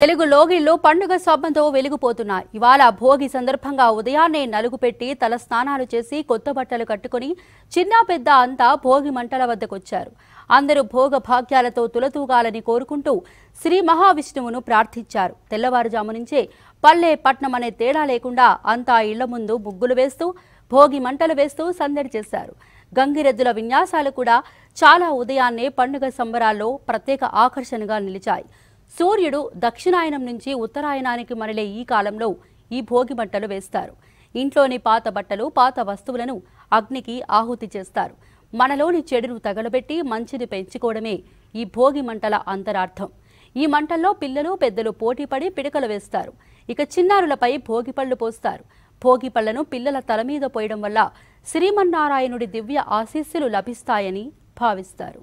తెలుగు లోగిళ్ళు పండుగ శోభంతో వెలిగిపోతున్నాయి. ఇవాళ భోగి సందర్భంగా ఉదయాన్నే నలుగు పెట్టి తల స్నానాలు చేసి కొత్త బట్టలు కట్టుకుని చిన్న పెద్ద అంతా భోగి మంటల వద్దకొచ్చారు. అందరూ భోగ భాగ్యాలతో తులతూగాలని కోరుకుంటూ శ్రీ మహావిష్ణువును ప్రార్థించారు. తెల్లవారుజాము నుంచే పల్లె పట్నం అనే తేడా లేకుండా అంతా ఇళ్ళ ముందు ముగ్గులు వేస్తూ భోగి మంటలు వేస్తూ సందడి చేశారు. గంగిరెద్దుల విన్యాసాలు కూడా చాలా ఉదయాన్నే పండుగ సంబరాల్లో ప్రత్యేక ఆకర్షణగా నిలిచాయి. సూర్యుడు దక్షిణాయనం నుంచి ఉత్తరాయణానికి మరలే ఈ కాలంలో ఈ భోగి మంటలు వేస్తారు. ఇంట్లోని పాత బట్టలు పాత వస్తువులను అగ్నికి ఆహుతి చేస్తారు. మనలోని చెడును తగలబెట్టి మంచిని పెంచుకోవడమే ఈ భోగి మంటల అంతరార్థం. ఈ మంటల్లో పిల్లలు పెద్దలు పోటీపడి పిడకలు వేస్తారు. ఇక చిన్నారులపై భోగి పళ్ళు పోస్తారు. భోగి పళ్ళను పిల్లల తల మీద పోయడం వల్ల శ్రీమన్నారాయణుడి దివ్య ఆశీస్సులు లభిస్తాయని భావిస్తారు.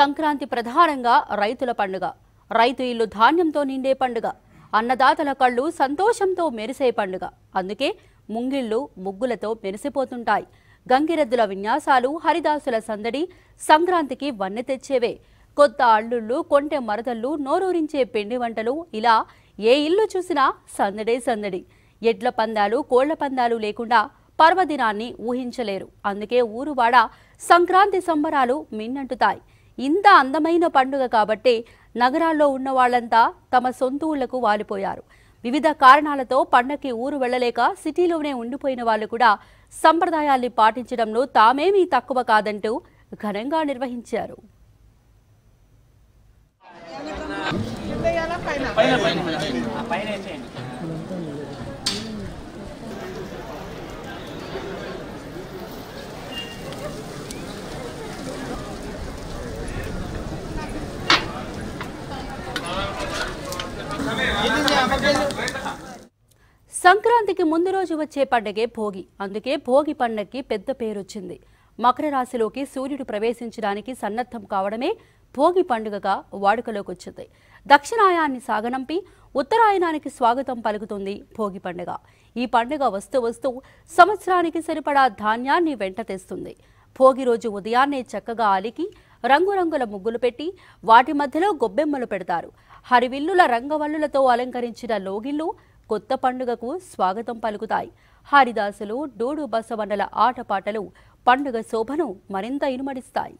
సంక్రాంతి ప్రధానంగా రైతుల పండుగ. రైతు ఇల్లు ధాన్యంతో నిండే పండుగ. అన్నదాతల కళ్ళు సంతోషంతో మెరిసే పండుగ. అందుకే ముంగిళ్ళు ముగ్గులతో మెరిసిపోతుంటాయి. గంగిరెద్దుల విన్యాసాలు హరిదాసుల సందడి సంక్రాంతికి వన్నె తెచ్చేవే. కొత్త అల్లుళ్ళు కొంటె మరదళ్ళు నోరూరించే పిండి వంటలు ఇలా ఏ ఇల్లు చూసినా సందడే సందడి. ఎడ్ల పందాలు కోళ్ళ పందాలు లేకుండా పర్వదినాన్ని ఊహించలేరు. అందుకే ఊరువాడ సంక్రాంతి సంబరాలు మిన్నంటుతాయి. ఇంత అందమైన పండుగ కాబట్టే నగరాల్లో ఉన్న వాళ్ళంతా తమ సొంత ఊళ్ళకు వాలిపోయారు. వివిధ కారణాలతో పండగకి ఊరు వెళ్ళలేక సిటీలోనే ఉండిపోయిన వాళ్ళు కూడా సంప్రదాయాల్ని పాటించడంలో తామేమీ తక్కువ కాదంటూ ఘనంగా నిర్వహించారు. సంక్రాంతికి ముందు రోజు వచ్చే పండగే భోగి. అందుకే భోగి పండగకి పెద్ద పేరొచ్చింది. మకర రాశిలోకి సూర్యుడు ప్రవేశించడానికి సన్నద్ధం కావడమే భోగి పండుగగా వాడుకలోకి వచ్చింది. దక్షిణాయాన్ని సాగనంపి ఉత్తరాయణానికి స్వాగతం పలుకుతుంది భోగి పండుగ. ఈ పండుగ వస్తూ వస్తూ సంవత్సరానికి సరిపడా ధాన్యాన్ని వెంట తెస్తుంది. భోగి రోజు ఉదయాన్నే చక్కగా అలికి రంగురంగుల ముగ్గులు పెట్టి వాటి మధ్యలో గొబ్బెమ్మలు పెడతారు. హరివిల్లుల రంగవల్లులతో అలంకరించిన లోగిళ్ళు కొత్త పండుగకు స్వాగతం పలుకుతాయి. హరిదాసులు డూడు బసవన్నల ఆటపాటలు పండుగ శోభను మరింత ఇనుమడిస్తాయి.